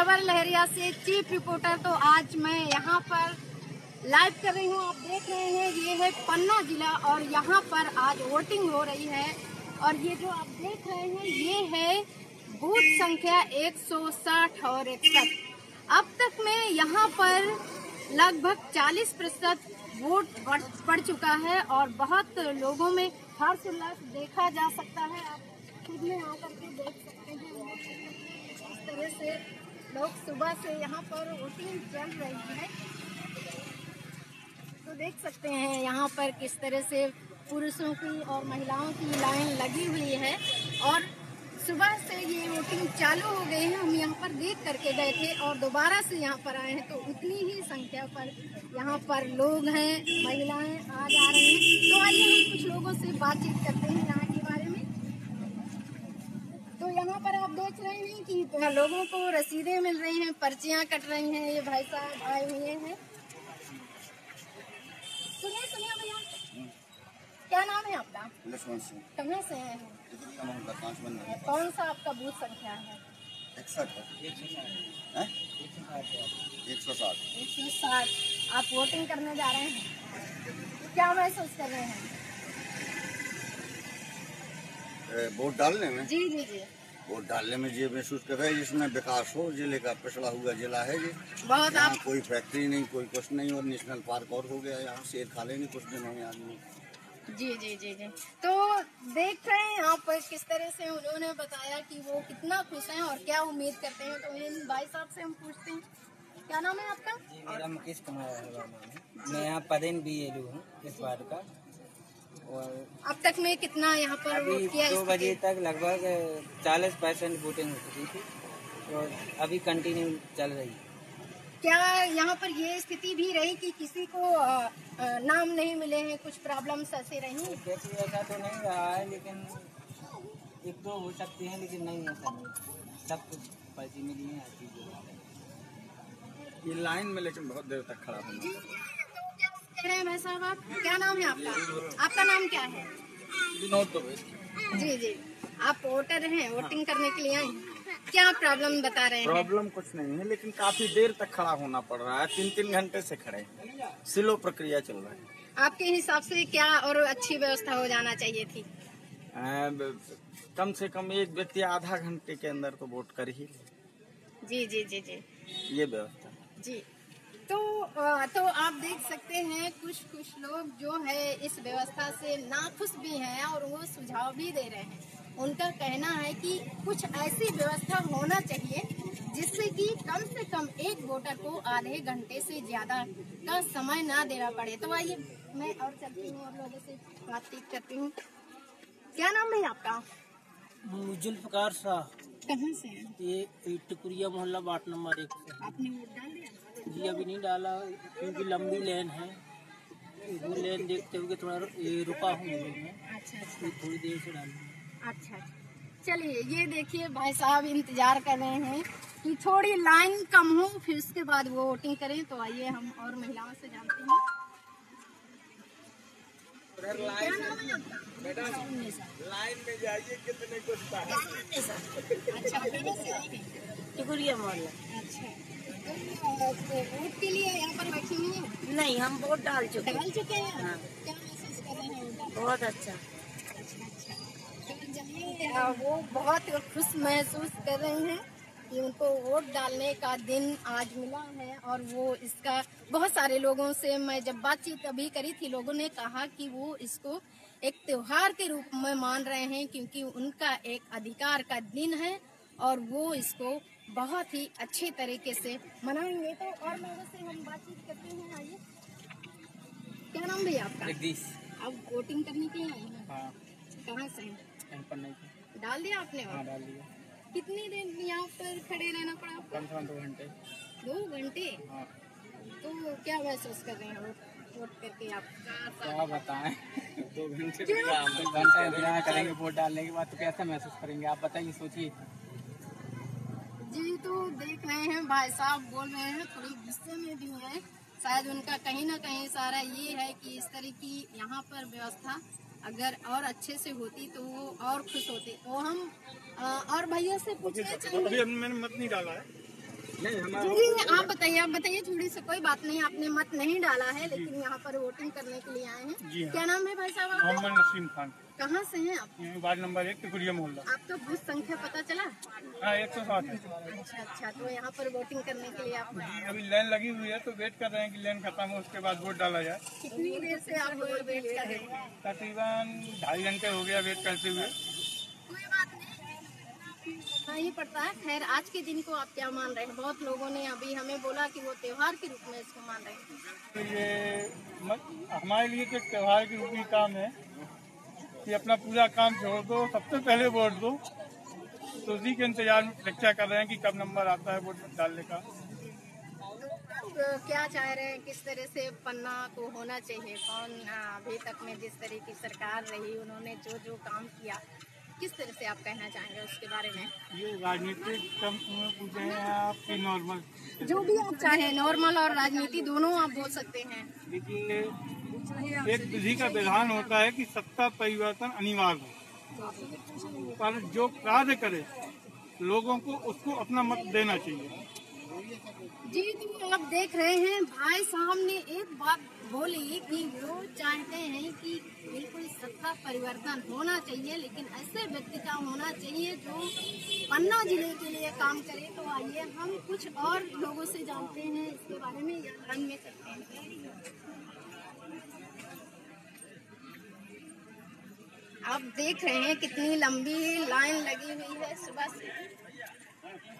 खबर लहरिया से chief reporter तो आज मैं यहाँ पर लाइव कर रही हूँ। आप देख रहे हैं, ये है पन्ना जिला और यहाँ पर आज वोटिंग हो रही है। और ये जो आप देख रहे हैं, ये है बूथ संख्या 160 और इकसठ। अब तक में यहाँ पर लगभग 40 प्रतिशत वोट पड़ चुका है और बहुत लोगों में हर्ष उल्लास देखा जा सकता है। आप खुद में आकर के देख सकते हैं इस तरह से लोग सुबह से यहाँ पर वोटिंग चल रही है। तो देख सकते हैं यहाँ पर किस तरह से पुरुषों की और महिलाओं की लाइन लगी हुई है। और सुबह से ये वोटिंग चालू हो गई है। हम यहाँ पर देख करके गए थे और दोबारा से यहाँ पर आए हैं। तो उतनी ही संख्या पर यहाँ पर लोग हैं, महिलाएँ आ जा रहे हैं। तो आइए हम कुछ लोगों से बातचीत करते हैं यहाँ के बारे में तो यहाँ आप रहे हैं कि लोगों को रसीदें मिल रही हैं पर्चियाँ कट रही हैं ये भाई साहब आए हुए हैं। सुनिए सुनिए भैया। क्या नाम है आपका? लक्ष्मण सिंह। कहाँ से हैं? कौन सा आपका बूथ संख्या है? इकसठ एक सौ साठ। एक सौ साठ। आप वोटिंग करने जा रहे हैं? क्या महसूस कर रहे हैं? वोट डालने में? जी जी जी। वोट डालने में ये महसूस कर रहे हैं जिसमें विकास हो ज़िले का पिछड़ा हुआ जिला है ये। बहुत आप कोई फैक्ट्री नहीं कोई कुछ नहीं और नेशनल पार्क और हो गया यहाँ शेर खा लेंगे कुछ दिनों में आदमी जी जी जी जी। तो देख रहे हैं आप किस तरह से उन्होंने बताया कि वो कितना खुश हैं और क्या उम्मीद करते हैं। तो इन भाई साहब से हम पूछते हैं। क्या नाम है आपका? मेरा मुकेश कुमार है। मैं यहाँ पदेन बी एल हूँ इस वार्ड का। और अब तक में कितना यहाँ पर वोट किया दो बजे तक लगभग चालीस परसेंट वोटिंग हो चुकी थी और अभी कंटिन्यू चल रही है। क्या यहाँ पर ये स्थिति भी रही कि किसी को नाम नहीं मिले हैं कुछ प्रॉब्लम्स ऐसे रही? ऐसा तो नहीं रहा है लेकिन एक दो हो सकती है लेकिन नहीं ऐसा नहीं। सब कुछ पर्ची मिली है ये लाइन में लेकिन बहुत देर तक खड़ा हूँ तो रहे हैं भाई साहब आप? क्या नाम है आपका? आपका नाम क्या है? जी जी। आप वोटर हैं वोटिंग करने के लिए आए हैं। क्या प्रॉब्लम बता रहे हैं? प्रॉब्लम कुछ नहीं है लेकिन काफ़ी देर तक खड़ा होना पड़ रहा है। तीन तीन घंटे से खड़े हैं। स्लो प्रक्रिया चल रहा है। आपके हिसाब से क्या और अच्छी व्यवस्था हो जाना चाहिए थी? कम से कम एक व्यक्ति आधा घंटे के अंदर तो वोट कर ही जी जी जी जी। ये व्यवस्था। जी। तो तो आप देख सकते हैं कुछ कुछ लोग जो है इस व्यवस्था से नाखुश भी हैं और वो सुझाव भी दे रहे हैं। उनका कहना है कि कुछ ऐसी व्यवस्था होना चाहिए जिससे कि कम से कम एक वोटर को आधे घंटे से ज़्यादा का समय ना देना पड़े। तो आइए मैं और चलती हूँ और लोगों से बातचीत करती हूँ। क्या नाम है आपका? जुल्फकार शाह। कहाँ से ये टिकुरिया मोहल्ला वार्ड नंबर एक से आपने वोट डाल दिया? जी अभी नहीं डाला क्योंकि लंबी लेन है। वो लेन देखते हुए थोड़ा ये रुका हूँ मैं। अच्छा अच्छा। थोड़ी देर से डाल। अच्छा अच्छा। चलिए ये देखिए भाई साहब इंतज़ार कर रहे हैं कि थोड़ी लाइन कम हो फिर उसके बाद वो वोटिंग करें। तो आइए हम और महिलाओं से जानते हैं। लाइन में जाइए कितने कुछ अच्छा मोहल्ला। अच्छा। वोट के लिए यहाँ पर बैठी हैं नहीं हम वोट डाल चुके डाल चुके हैं। क्या महसूस कर रहे हैं? बहुत अच्छा। तो वो बहुत खुश महसूस कर रहे हैं कि उनको वोट डालने का दिन आज मिला है और वो इसका बहुत सारे लोगों से मैं जब बातचीत अभी करी थी लोगों ने कहा कि वो इसको एक त्योहार के रूप में मान रहे हैं क्योंकि उनका एक अधिकार का दिन है और वो इसको बहुत ही अच्छे तरीके से मनाएँगे। तो और लोगों से हम बातचीत करते हैं आइए। क्या नाम भैया आपका? जगदीश। आप वोटिंग करने के लिए आए हैं? हाँ। कहाँ से हैं? डाल दिया आपने? हाँ डाल दिया। कितनी देर यहाँ पर खड़े रहना पड़ा आपको? कम से कम दो घंटे। दो घंटे? हाँ। तो क्या महसूस कर रहे हैं वोट वोट करके आप? क्या बताएँ? दो घंटे करेंगे वोट डालने के बाद तो कैसे महसूस करेंगे? आप बताइए सोचिए। तो देख रहे हैं भाई साहब बोल रहे हैं थोड़ी गुस्से में भी हैं। शायद उनका कहीं ना कहीं सारा ये है कि इस तरह की यहाँ पर व्यवस्था अगर और अच्छे से होती तो वो और खुश होते। तो हम आ, और भैया से पूछना चाहेंगे। अभी मैंने मत नहीं डाला है। आप बताइए आप बताइए थोड़ी सी कोई बात नहीं आपने मत नहीं डाला है लेकिन यहाँ पर वोटिंग करने के लिए आए हैं। हाँ। क्या नाम है भाई साहब मोहम्मद नसीम खान। कहाँ से हैं आप? वार्ड नंबर एक तिकुरिया मोहल्ला। आपका बूथ संख्या पता चला? हाँ एक सौ सात है। अच्छा अच्छा तो यहाँ पर वोटिंग करने के लिए आप जी अभी लाइन लगी हुई है तो वेट कर रहे हैं कि लाइन खत्म हो उसके बाद वोट डाला जाए। कितनी देर से आप वेट कर रहे हैं? तकरीबन ढाई घंटे हो गया वेट करते हुए। नहीं हाँ ये पड़ता है। खैर आज के दिन को आप क्या मान रहे हैं? बहुत लोगों ने अभी हमें बोला कि वो त्योहार के रूप में इसको मान रहे हैं। तो ये हमारे लिए तो त्यौहार के रूप में काम है कि अपना पूरा काम छोड़ दो सबसे पहले वोट दो। तो उसी के इंतज़ार में प्रतीक्षा कर रहे हैं कि कब नंबर आता है वोट डालने का। तो क्या चाह रहे हैं? किस तरह से पन्ना को होना चाहिए? कौन अभी तक में जिस तरह की सरकार रही उन्होंने जो जो काम किया किस तरह से आप कहना चाहेंगे उसके बारे में? ये राजनीतिक कम में पूछे हैं आप कि नॉर्मल जो भी आप चाहे नॉर्मल और राजनीति दोनों आप बोल सकते हैं। देखिए एक विधि का विधान होता है कि सत्ता परिवर्तन अनिवार्य है। पर जो कार्य करे लोगों को उसको अपना मत देना चाहिए। जी तो आप देख रहे हैं भाई साहब ने एक बात बोली कि वो चाहते हैं। कि बिल्कुल सत्ता परिवर्तन होना चाहिए, लेकिन ऐसे व्यक्ति का होना चाहिए जो पन्ना ज़िले के लिए काम करे। तो आइए हम कुछ और लोगों से जानते हैं, इसके बारे में या में चलते हैं। आप देख रहे हैं कितनी लंबी लाइन लगी हुई है सुबह से।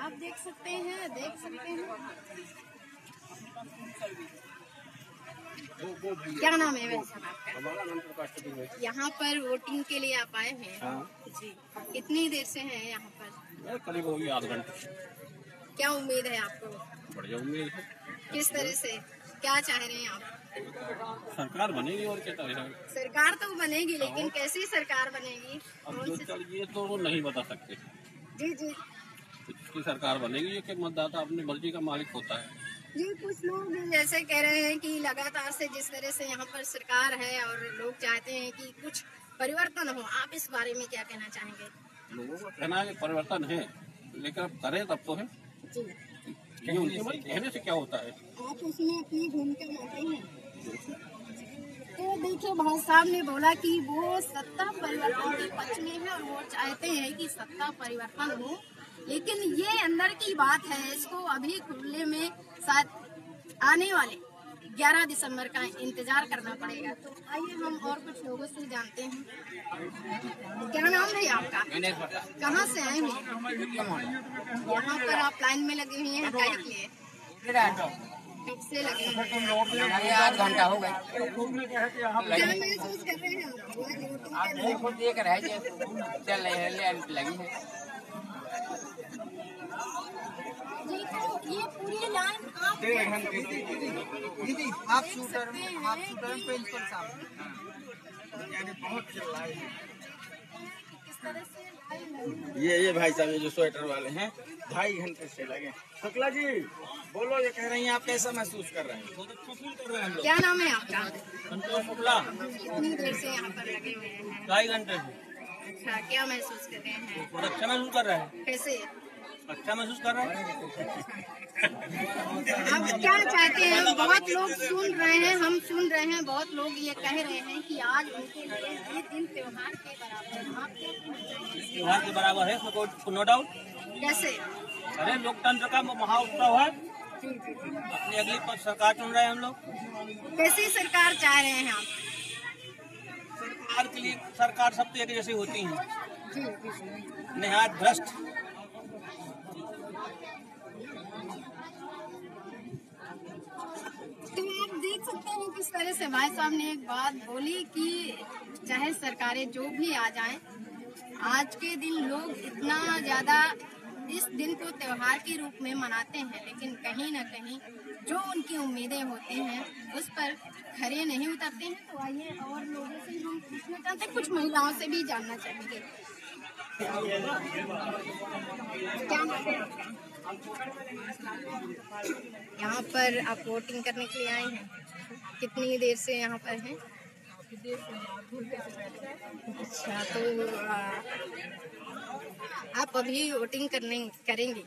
आप देख सकते हैं, देख सकते हैं। क्या नाम है वैसे? आपका यहाँ पर वोटिंग के लिए आप आए हैं? जी। कितनी देर से हैं यहाँ पर? करीब होगी आध घंटे। क्या उम्मीद है आपको? बढ़िया उम्मीद है। किस तरह से? क्या चाह रहे हैं आप? सरकार बनेगी और क्या सरकार तो बनेगी लेकिन कैसी सरकार बनेगी? अब जो सी चल ये तो नहीं बता सकते। जी जी। किसकी सरकार बनेगी ये कि मतदाता अपनी मर्ज़ी का मालिक होता है। जी कुछ लोग जैसे कह रहे हैं कि लगातार से जिस तरह से यहाँ पर सरकार है और लोग चाहते हैं कि कुछ परिवर्तन हो आप इस बारे में क्या कहना चाहेंगे? लोगों का कहना है परिवर्तन है लेकिन अब करें तब तो है। कहने से क्या होता है? आप उसमें अपनी भूमिका हैं तो देखिए भाई साहब ने बोला कि वो सत्ता परिवर्तन के पक्ष में है और वो चाहते हैं कि सत्ता परिवर्तन हो। लेकिन ये अंदर की बात है इसको अभी खुले में शायद आने वाले 11 दिसंबर का इंतज़ार करना पड़ेगा। तो आइए हम और कुछ लोगों से जानते हैं। क्या नाम है आपका? कहाँ से आए हैं? यहाँ पर आप लाइन में लगे हुए हैं क्या लिए? कब से लगे हैं। घंटा हो गया क्या महसूस कर रहे हैं आप? देखो रहे चल रही है लगी है जी तो ये पूरी लाइन आप दीदी आप शूटर आप शूटर प्रिंसिपल साहब बहुत चल रहा है लाइन लगी ये ये भाई साहब ये जो स्वेटर वाले हैं ढाई घंटे से लगे। शुक्ला जी बोलो ये कह रही हैं आप कैसा महसूस कर रहे हैं? क्या नाम है आपका? संतोष शुक्ला। कितनी देर से यहाँ पर लगे हुए हैं। ढाई घंटे से। अच्छा क्या महसूस कर रहे हैं? अच्छा महसूस कर रहे हैं। कैसे? अच्छा महसूस कर रहे हैं? आप क्या चाहते हैं? बहुत लोग सुन रहे हैं हम सुन रहे हैं बहुत लोग ये कह रहे हैं कि आज उनके लिए ये दिन त्योहार के बराबर है। त्योहार के बराबर है कोई नो डाउट कैसे? अरे लोकतंत्र का महाउत्सव है। अपनी अगली पर सरकार चुन रहे हैं हम लोग। कैसी सरकार चाह रहे हैं आप। सरकार के लिए सरकार सब तो एक जैसी होती है। निहायत भ्रष्ट तो आप देख सकते हैं किस तरह से भाई साहब ने एक बात बोली कि चाहे सरकारें जो भी आ जाएँ, आज के दिन लोग इतना ज़्यादा इस दिन को त्योहार के रूप में मनाते हैं, लेकिन कहीं ना कहीं जो उनकी उम्मीदें होती हैं, उस पर खरे नहीं उतरते हैं। तो आइए और लोगों से हम पूछना चाहते कुछ महिलाओं से भी जानना चाहेंगे? यहाँ पर आप वोटिंग करने के लिए आए हैं। कितनी देर से यहाँ पर हैं? अच्छा तो आ, आप अभी वोटिंग करने करेंगे?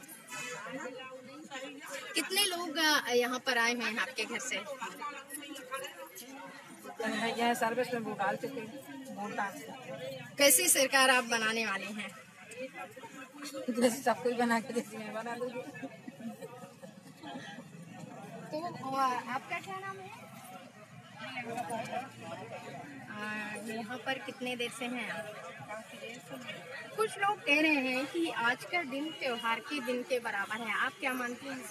कितने लोग यहाँ पर आए हैं आपके घर से? यहाँ सर्विस में वोट डाल चुके हैं। कैसी सरकार आप बनाने वाले हैं? जैसे सब कुछ बना के बना दीजिए तो आपका क्या नाम है? यहाँ पर कितने देर से हैं कुछ लोग कह रहे हैं कि आज का दिन त्योहार के दिन के बराबर है। आप क्या मानते हैं?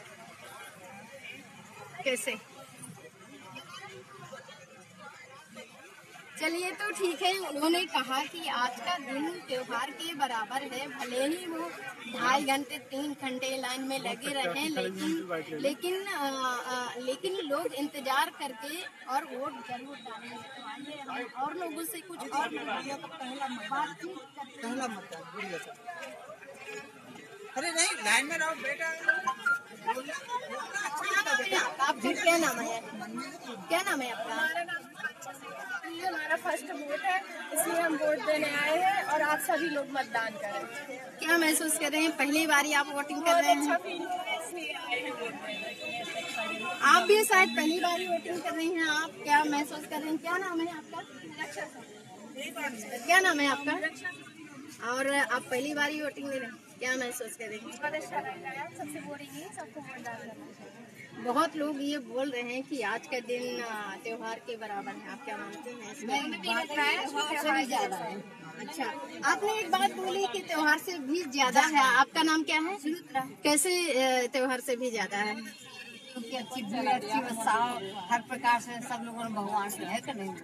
कैसे? चलिए तो ठीक है उन्होंने कहा कि आज का दिन त्योहार के बराबर है भले ही वो ढाई घंटे तीन घंटे लाइन में लगे रहे लेकिन लेकिन आ, आ, लेकिन लोग इंतज़ार करके और वोट ज़रूर डालेंगे तो आइए हम और लोगों से कुछ और। पहला मतदान। अरे नहीं लाइन में रहो बेटा। आपका क्या नाम है? क्या नाम है आपका? ये हमारा फ़र्स्ट वोट है इसलिए हम वोट देने आए हैं और आप सभी लोग मतदान करें। क्या महसूस कर रहे हैं? पहली बार आप वोटिंग कर रहे हैं। फील हो है हैं। आप भी शायद पहली बार ही वोटिंग कर रही हैं। आप क्या महसूस कर रहे हैं? क्या नाम है आपका? क्या नाम है आपका? और आप पहली बार ही वोटिंग दे रहे हैं? क्या महसूस कर रहे हैं? बहुत अच्छा लग रहा है। सबसे सबको वोट डालना चाहिए। बहुत लोग ये बोल रहे हैं कि आज का दिन त्योहार के बराबर है आप क्या मानते हैं? अच्छा आपने एक बात बोली कि त्योहार से भी ज़्यादा है। आपका नाम क्या है? कैसे त्योहार से भी ज़्यादा है? क्योंकि अच्छी भीड़ अच्छी हर प्रकार से सब लोगों ने भगवान से है कि नहीं?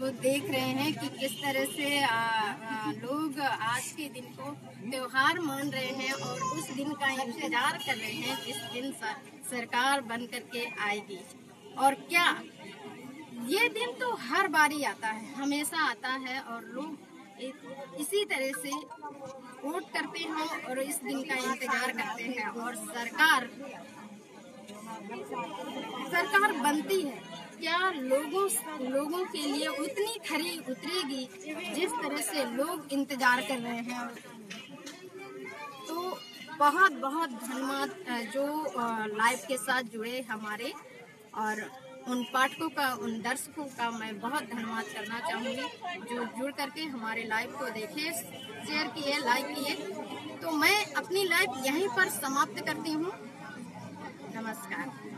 तो देख रहे हैं कि किस तरह से आ, आ, लोग आज के दिन को त्योहार मान रहे हैं और उस दिन का इंतज़ार कर रहे हैं जिस दिन सरकार बन करके आएगी। और क्या? ये दिन तो हर बारी आता है हमेशा आता है और लोग इसी तरह से वोट करते हैं और इस दिन का इंतज़ार करते हैं और सरकार सरकार बनती है। क्या लोगों लोगों के लिए उतनी खरी उतरेगी जिस तरह से लोग इंतज़ार कर रहे हैं? तो बहुत बहुत धन्यवाद जो लाइव के साथ जुड़े हमारे। और उन पाठकों का, उन दर्शकों का मैं बहुत धन्यवाद करना चाहूँगी, जो जुड़ करके हमारे लाइव को देखे शेयर किए लाइक किए। तो मैं अपनी लाइव यहीं पर समाप्त करती हूँ। नमस्कार।